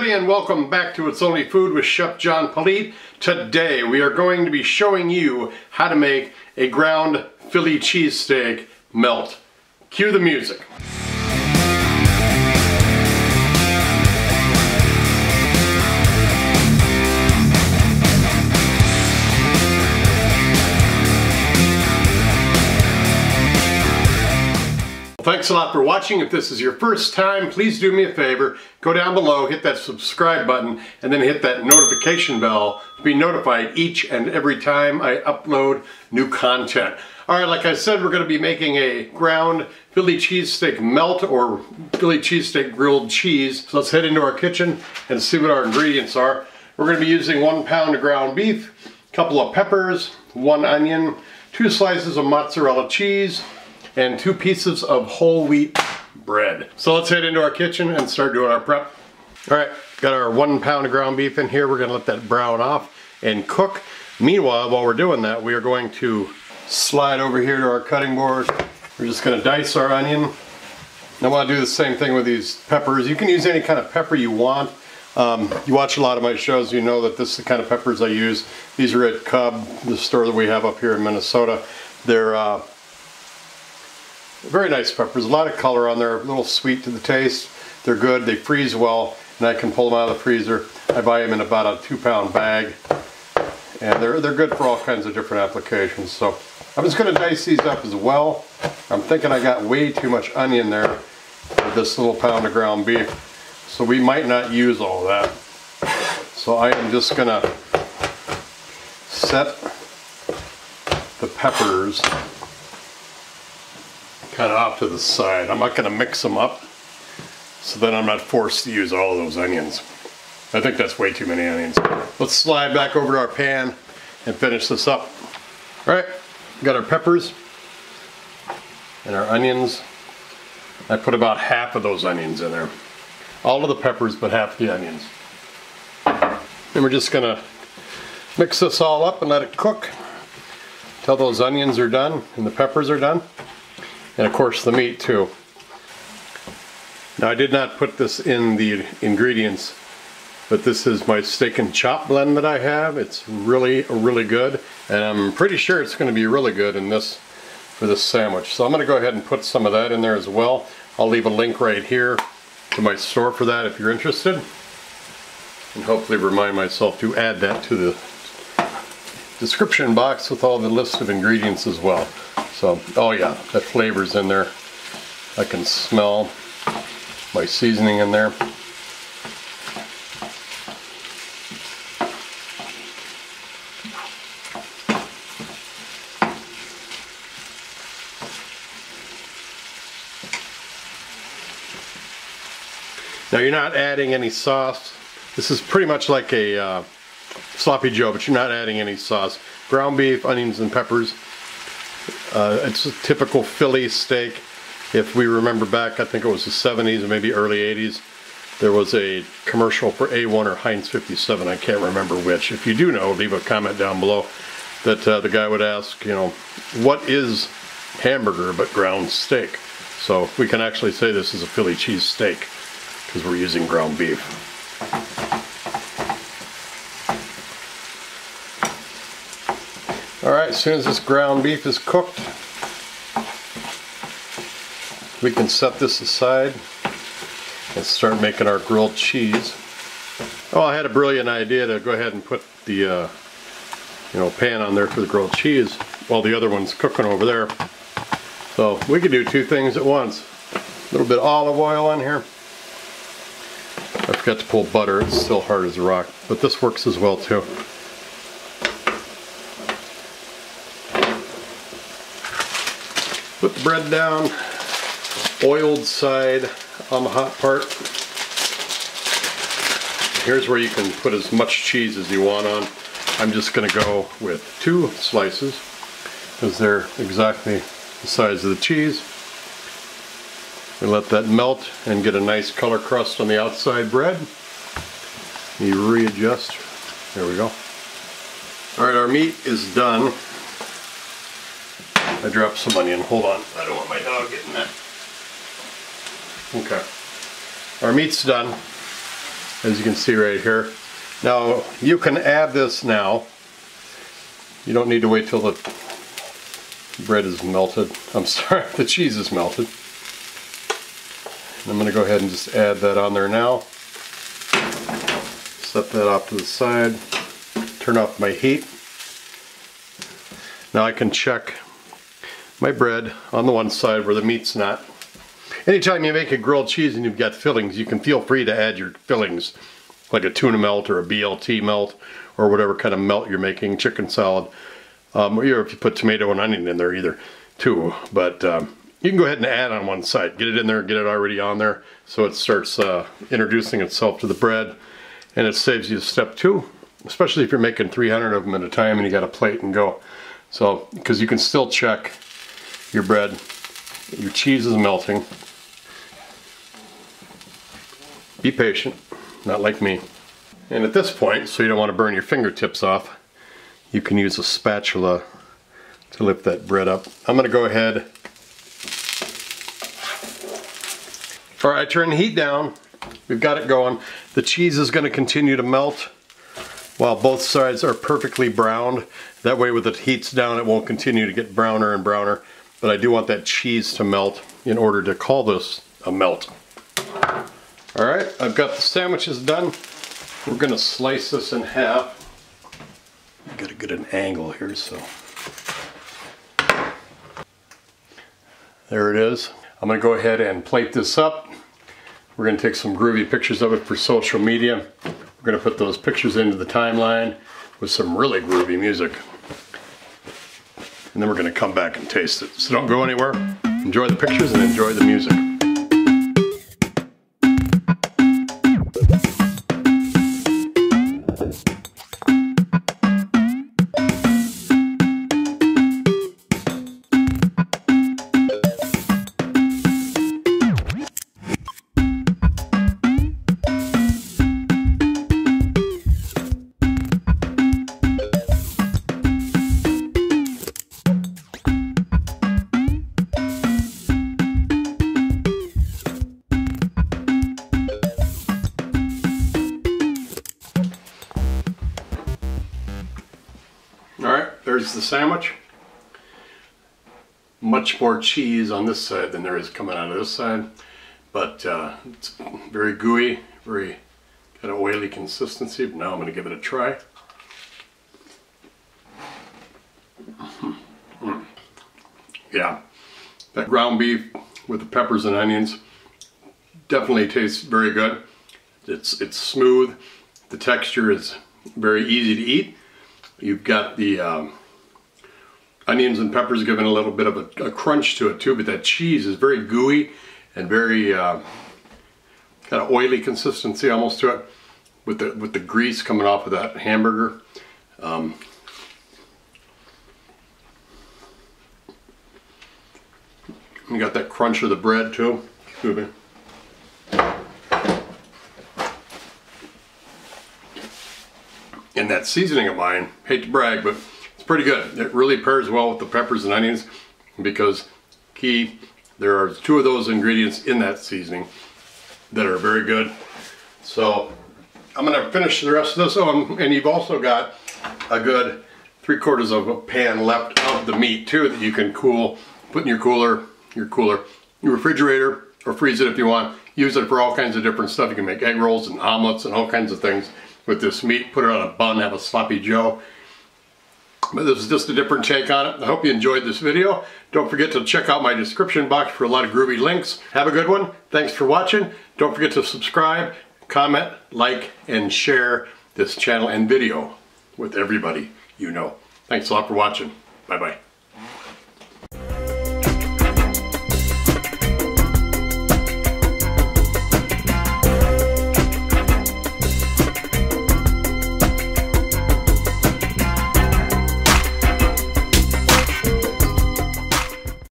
everybody and welcome back to It's Only Food with Chef John Politte. Today we are going to be showing you how to make a ground Philly cheesesteak melt. Cue the music. Well, thanks a lot for watching. If this is your first time, please do me a favor. Go down below, hit that subscribe button, and then hit that notification bell to be notified each and every time I upload new content. All right, like I said, we're going to be making a ground Philly cheesesteak melt or Philly cheesesteak grilled cheese. So let's head into our kitchen and see what our ingredients are. We're going to be using one pound of ground beef, a couple of peppers, one onion, two slices of mozzarella cheese, and two pieces of whole wheat bread. So let's head into our kitchen and start doing our prep. All right, got our one pound of ground beef in here. We're gonna let that brown off and cook. Meanwhile, while we're doing that, we are going to slide over here to our cutting board. We're just gonna dice our onion. I wanna do the same thing with these peppers. You can use any kind of pepper you want. Um, you watch a lot of my shows, you know that this is the kind of peppers I use. These are at Cub, the store that we have up here in Minnesota. They're uh, very nice peppers, a lot of color on there, a little sweet to the taste. They're good, they freeze well, and I can pull them out of the freezer. I buy them in about a two pound bag. And they're, they're good for all kinds of different applications. So I'm just gonna dice these up as well. I'm thinking I got way too much onion there with this little pound of ground beef. So we might not use all that. So I am just gonna set the peppers kind of off to the side. I'm not going to mix them up so then I'm not forced to use all of those onions. I think that's way too many onions. Let's slide back over to our pan and finish this up. All right, got our peppers and our onions. I put about half of those onions in there. All of the peppers, but half the onions. And we're just gonna mix this all up and let it cook until those onions are done and the peppers are done and of course the meat too. Now I did not put this in the ingredients but this is my steak and chop blend that I have. It's really really good and I'm pretty sure it's going to be really good in this for this sandwich. So I'm going to go ahead and put some of that in there as well. I'll leave a link right here to my store for that if you're interested and hopefully remind myself to add that to the description box with all the list of ingredients as well. So, oh yeah, that flavor's in there. I can smell my seasoning in there. Now you're not adding any sauce. This is pretty much like a uh, sloppy joe, but you're not adding any sauce. Ground beef, onions, and peppers. Uh, it's a typical Philly steak. If we remember back, I think it was the 70s or maybe early 80s, there was a commercial for A1 or Heinz 57. I can't remember which. If you do know, leave a comment down below that uh, the guy would ask, you know, what is hamburger but ground steak? So we can actually say this is a Philly cheese steak because we're using ground beef. All right, as soon as this ground beef is cooked, we can set this aside and start making our grilled cheese. Oh, I had a brilliant idea to go ahead and put the uh, you know pan on there for the grilled cheese while the other one's cooking over there. So we could do two things at once. A little bit of olive oil on here. I forgot to pull butter, it's still hard as a rock, but this works as well too. Put the bread down, oiled side on the hot part. Here's where you can put as much cheese as you want on. I'm just going to go with two slices because they're exactly the size of the cheese. We let that melt and get a nice color crust on the outside bread. You readjust. There we go. All right, our meat is done. I dropped some onion. Hold on. I don't want my dog getting that. Okay. Our meat's done. as you can see right here. Now you can add this now. You don't need to wait till the bread is melted. I'm sorry, the cheese is melted. I'm going to go ahead and just add that on there now. Set that off to the side. Turn off my heat. Now I can check my bread on the one side where the meat's not. Anytime you make a grilled cheese and you've got fillings, you can feel free to add your fillings, like a tuna melt or a BLT melt, or whatever kind of melt you're making, chicken salad. Um, or if you put tomato and onion in there either, too. But um, you can go ahead and add on one side. Get it in there, get it already on there, so it starts uh, introducing itself to the bread, and it saves you step two, especially if you're making 300 of them at a time and you got a plate and go. So, because you can still check your bread, your cheese is melting. Be patient, not like me. And at this point, so you don't want to burn your fingertips off, you can use a spatula to lift that bread up. I'm going to go ahead. All right, turn the heat down. We've got it going. The cheese is going to continue to melt while both sides are perfectly browned. That way with the heats down, it won't continue to get browner and browner. But I do want that cheese to melt in order to call this a melt. All right, I've got the sandwiches done. We're gonna slice this in half. Gotta get an angle here, so. There it is. I'm gonna go ahead and plate this up. We're gonna take some groovy pictures of it for social media. We're gonna put those pictures into the timeline with some really groovy music. And then we're gonna come back and taste it. So don't go anywhere. Enjoy the pictures and enjoy the music. All right, there's the sandwich. Much more cheese on this side than there is coming out of this side. But uh, it's very gooey, very kind of oily consistency. But now I'm going to give it a try. Mm. Yeah, that ground beef with the peppers and onions definitely tastes very good. It's, it's smooth. The texture is very easy to eat. You've got the um, onions and peppers giving a little bit of a, a, crunch to it too, but that cheese is very gooey and very uh, kind of oily consistency almost to it with the with the grease coming off of that hamburger. Um, you got that crunch of the bread too. Excuse me. And that seasoning of mine, hate to brag, but it's pretty good. It really pairs well with the peppers and onions because key, there are two of those ingredients in that seasoning that are very good. So I'm gonna finish the rest of this. Oh, and you've also got a good three quarters of a pan left of the meat too that you can cool, put in your cooler, your cooler, your refrigerator, or freeze it if you want. Use it for all kinds of different stuff. You can make egg rolls and omelets and all kinds of things with this meat. Put it on a bun, have a sloppy joe. But this is just a different take on it. I hope you enjoyed this video. Don't forget to check out my description box for a lot of groovy links. Have a good one. Thanks for watching. Don't forget to subscribe, comment, like, and share this channel and video with everybody you know. Thanks a lot for watching. Bye-bye.